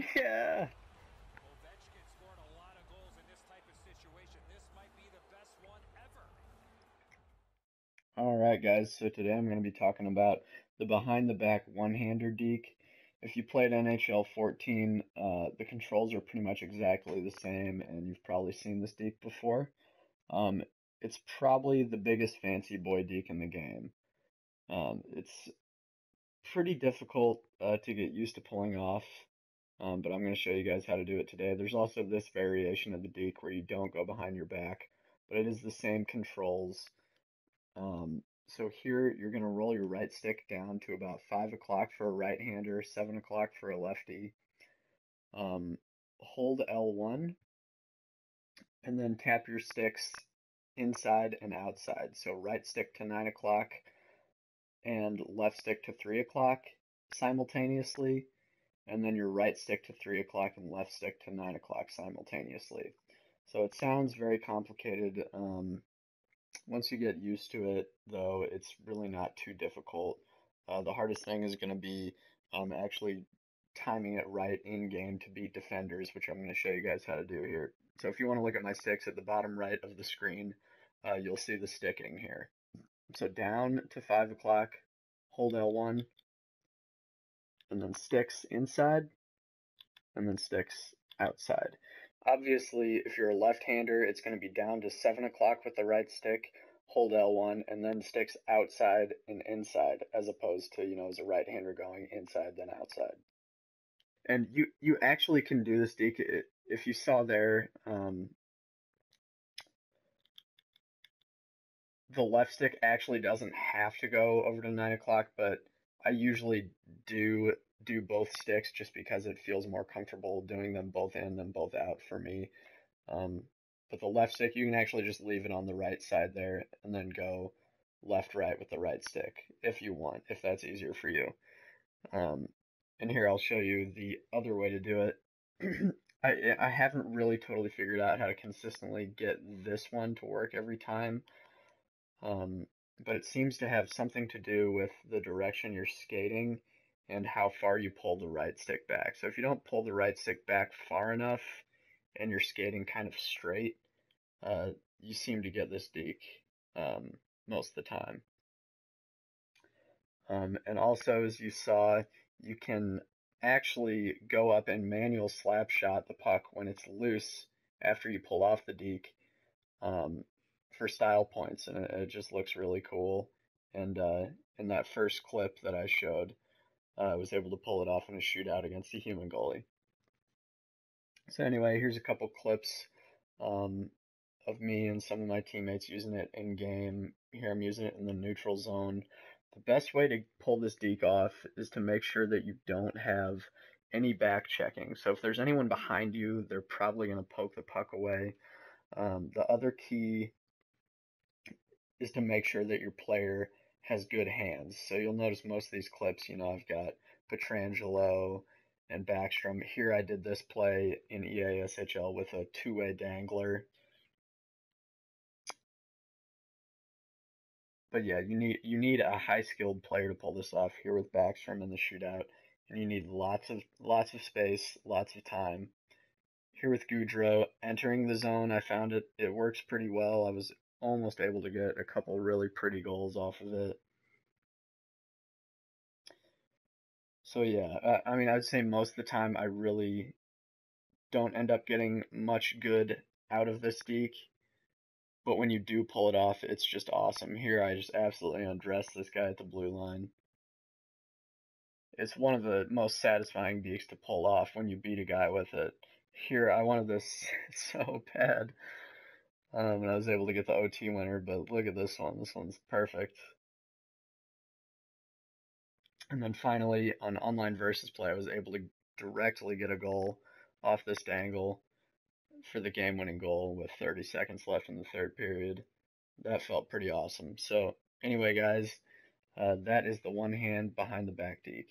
Yeah. Ovechkin scored a lot of goals in this type of situation. This might be the best one ever. All right, guys. So today I'm going to be talking about the behind the back one hander deke. If you played NHL 14, uh, the controls are pretty much exactly the same, and you've probably seen this deke before. Um, it's probably the biggest fancy boy deke in the game. Um, it's pretty difficult uh, to get used to pulling off, um, but I'm going to show you guys how to do it today. There's also this variation of the deke where you don't go behind your back, but it is the same controls. Um, so here you're going to roll your right stick down to about 5 o'clock for a right-hander, 7 o'clock for a lefty. Um, hold L1 and then tap your sticks inside and outside. So right stick to 9 o'clock and left stick to 3 o'clock simultaneously, and then your right stick to 3 o'clock and left stick to 9 o'clock simultaneously. So it sounds very complicated. Um, once you get used to it, though, it's really not too difficult. Uh, the hardest thing is going to be um, actually timing it right in game to beat defenders, which I'm going to show you guys how to do here. So if you want to look at my sticks at the bottom right of the screen, uh, you'll see the sticking here. So down to 5 o'clock, hold L1, and then sticks inside, and then sticks outside. Obviously, if you're a left-hander, it's going to be down to 7 o'clock with the right stick, hold L1, and then sticks outside and inside, as opposed to, you know, as a right-hander going inside then outside. And you, you actually can do this deke, if you saw there, um, the left stick actually doesn't have to go over to 9 o'clock, but I usually do do both sticks just because it feels more comfortable doing them both in and both out for me. Um, but the left stick, you can actually just leave it on the right side there and then go left right with the right stick if you want, if that's easier for you. Um, and here I'll show you the other way to do it. I, I haven't really totally figured out how to consistently get this one to work every time. Um, but it seems to have something to do with the direction you're skating and how far you pull the right stick back. So if you don't pull the right stick back far enough and you're skating kind of straight, uh, you seem to get this deke um, most of the time. Um, and also, as you saw, you can actually go up and manual slap shot the puck when it's loose after you pull off the deke um, for style points, and it, it, just looks really cool. And uh, in that first clip that I showed, I uh, was able to pull it off in a shootout against a human goalie. So anyway, here's a couple clips um, of me and some of my teammates using it in game. Here I'm using it in the neutral zone. The best way to pull this deke off is to make sure that you don't have any back checking. So if there's anyone behind you, they're probably going to poke the puck away. Um, the other key is to make sure that your player has good hands. So you'll notice most of these clips, you know, I've got Pietrangelo and Backstrom. Here I did this play in EASHL with a two-way dangler. But yeah, you need you need a high skilled player to pull this off here with Backstrom in the shootout. And you need lots of lots of space, lots of time. Here with Gaudreau, entering the zone, I found it it works pretty well. I was almost able to get a couple really pretty goals off of it. So yeah, uh, I mean, I'd say most of the time I really don't end up getting much good out of this deke. But when you do pull it off, it's just awesome. Here I just absolutely undress this guy at the blue line. It's one of the most satisfying dekes to pull off when you beat a guy with it. Here I wanted this so bad. Um, and I was able to get the OT winner, but look at this one. This one's perfect. And then finally, on online versus play, I was able to directly get a goal off this dangle for the game winning goal with 30 seconds left in the third period. That felt pretty awesome. So, anyway, guys, uh, that is the one hand behind the back deke.